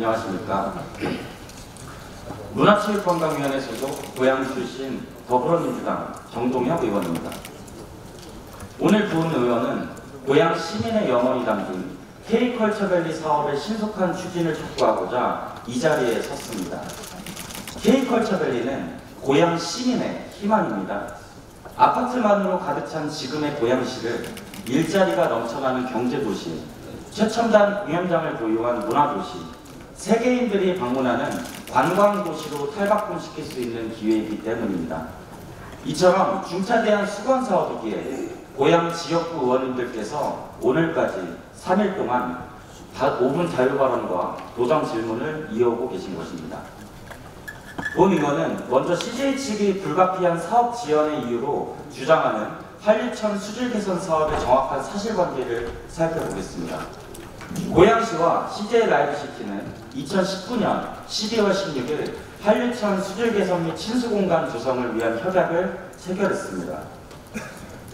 안녕하십니까. 문화체육관광위원회 소속 고양 출신 더불어민주당 정동혁 의원입니다. 오늘 부은 의원은 고양 시민의 영혼이 담긴 K컬처밸리 사업의 신속한 추진을 촉구하고자 이 자리에 섰습니다. K컬처밸리는 고양 시민의 희망입니다. 아파트만으로 가득 찬 지금의 고양시를 일자리가 넘쳐나는 경제도시, 최첨단 공연장을 보유한 문화도시, 세계인들이 방문하는 관광도시로 탈바꿈시킬 수 있는 기회이기 때문입니다. 이처럼 중차대한 수건 사업이기에 고향 지역구 의원님들께서 오늘까지 3일 동안 5분 자유발언과 도장 질문을 이어오고 계신 것입니다. 본 의원은 먼저 CJ 측이 불가피한 사업 지연의 이유로 주장하는 한류천 수질 개선 사업의 정확한 사실관계를 살펴보겠습니다. 고양시와 CJ 라이브시티는 2019년 12월 16일 한류천 수질 개선 및 친수공간 조성을 위한 협약을 체결했습니다.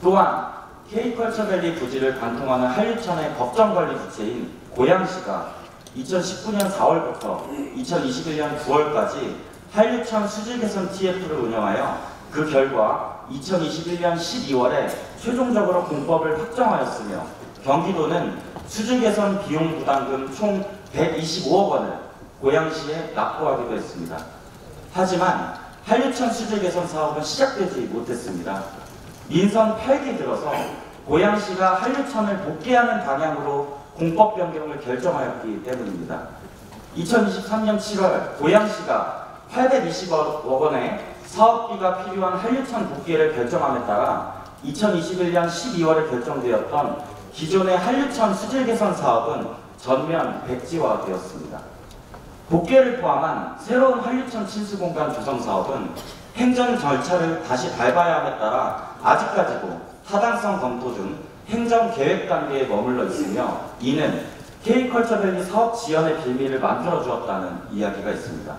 또한 K컬처밸리 부지를 관통하는 한류천의 법정관리 주체인 고양시가 2019년 4월부터 2021년 9월까지 한류천 수질 개선 TF를 운영하여 그 결과 2021년 12월에 최종적으로 공법을 확정하였으며 경기도는 수질 개선 비용 부담금 총 125억 원을 고양시에 납부하기도 했습니다. 하지만 한류천 수질 개선 사업은 시작되지 못했습니다. 민선 8기 들어서 고양시가 한류천을 복귀하는 방향으로 공법 변경을 결정하였기 때문입니다. 2023년 7월 고양시가 820억 원의 사업비가 필요한 한류천 복귀를 결정함에 따라 2021년 12월에 결정되었던 기존의 한류천 수질 개선 사업은 전면 백지화되었습니다. 복귀를 포함한 새로운 한류천 친수 공간 조성 사업은 행정 절차를 다시 밟아야 함에 따라 아직까지도 타당성 검토 중 행정 계획 단계에 머물러 있으며 이는 K컬처밸리 사업 지연의 빌미를 만들어 주었다는 이야기가 있습니다.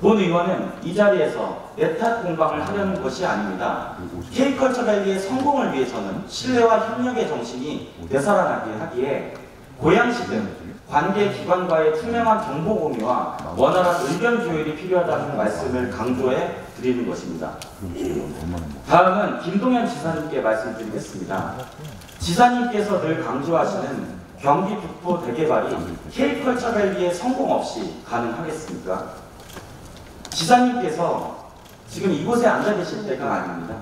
본 의원은 이 자리에서 내탓 공방을 하려는 것이 아닙니다. K컬처밸리의 성공을 위해서는 신뢰와 협력의 정신이 되살아나게 하기에 고양시 등 관계 기관과의 투명한 정보 공유와 원활한 의견 조율이 필요하다는 말씀을 강조해 드리는 것입니다. 다음은 김동현 지사님께 말씀드리겠습니다. 지사님께서 늘 강조하시는 경기 북부 대개발이 K컬처밸리의 성공 없이 가능하겠습니까? 지사님께서 지금 이곳에 앉아 계실 때가 아닙니다.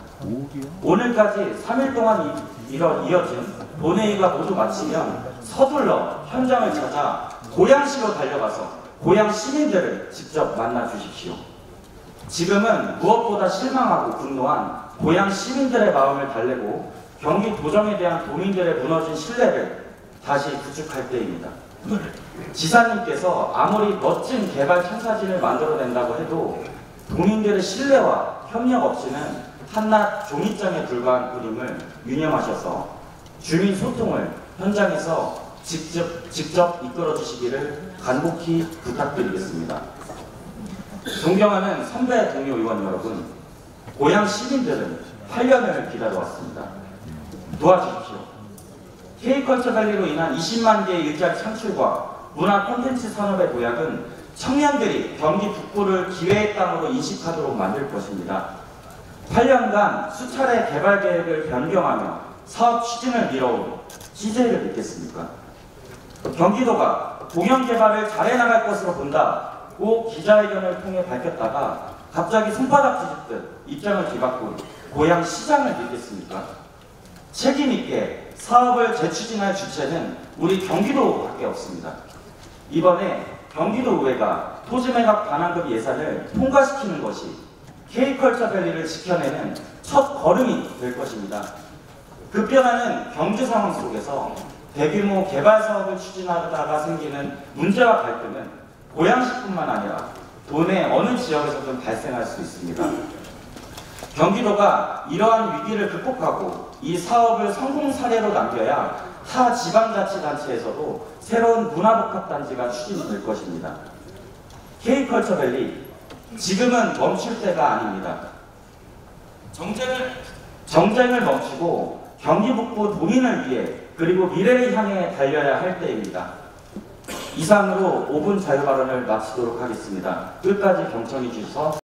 오늘까지 3일 동안 이어, 이어진 본회의가 모두 마치면 서둘러 현장을 찾아 고양시로 달려가서 고양 시민들을 직접 만나 주십시오. 지금은 무엇보다 실망하고 분노한 고양 시민들의 마음을 달래고 경기 도정에 대한 도민들의 무너진 신뢰를 다시 구축할 때입니다. 지사님께서 아무리 멋진 개발 천사진을 만들어낸다고 해도 도민들의 신뢰와 협력 없이는 한낱 종이장에 불과한 그림을 유념하셔서 주민 소통을 현장에서 직접, 직접 이끌어 주시기를 간곡히 부탁드리겠습니다. 존경하는 선배 동료 의원 여러분, 고향 시민들은 8년을 기다려왔습니다. 도와주십시오. K컬처 관리로 인한 20만 개의 일자리 창출과 문화 콘텐츠 산업의 도약은 청년들이 경기 북부를 기회의 땅으로 인식하도록 만들 것입니다. 8년간 수차례 개발 계획을 변경하며 사업 추진을 미뤄온 CJ를 믿겠습니까? 경기도가 공영 개발을 잘해 나갈 것으로 본다고 기자회견을 통해 밝혔다가 갑자기 손바닥 뒤집듯 입장을 뒤바꾼 고향 시장을 믿겠습니까? 책임 있게 사업을 재추진할 주체는 우리 경기도밖에 없습니다. 이번에 경기도의회가 토지매각 반환급 예산을 통과시키는 것이 K컬처 밸리를 지켜내는 첫 걸음이 될 것입니다. 급변하는 경제 상황 속에서 대규모 개발 사업을 추진하다가 생기는 문제와 갈등은 고양시뿐만 아니라 도내 어느 지역에서든 발생할 수 있습니다. 경기도가 이러한 위기를 극복하고 이 사업을 성공 사례로 남겨야 타 지방자치단체에서도 새로운 문화복합단지가 추진될 것입니다. K컬처밸리 지금은 멈출 때가 아닙니다. 정쟁을 정쟁을 멈추고 경기 북부 도민을 위해 그리고 미래를 향해 달려야 할 때입니다. 이상으로 5분 자유 발언을 마치도록 하겠습니다. 끝까지 경청해 주셔서